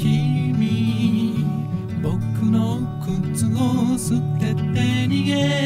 君僕の靴を捨てて逃げ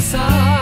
sorry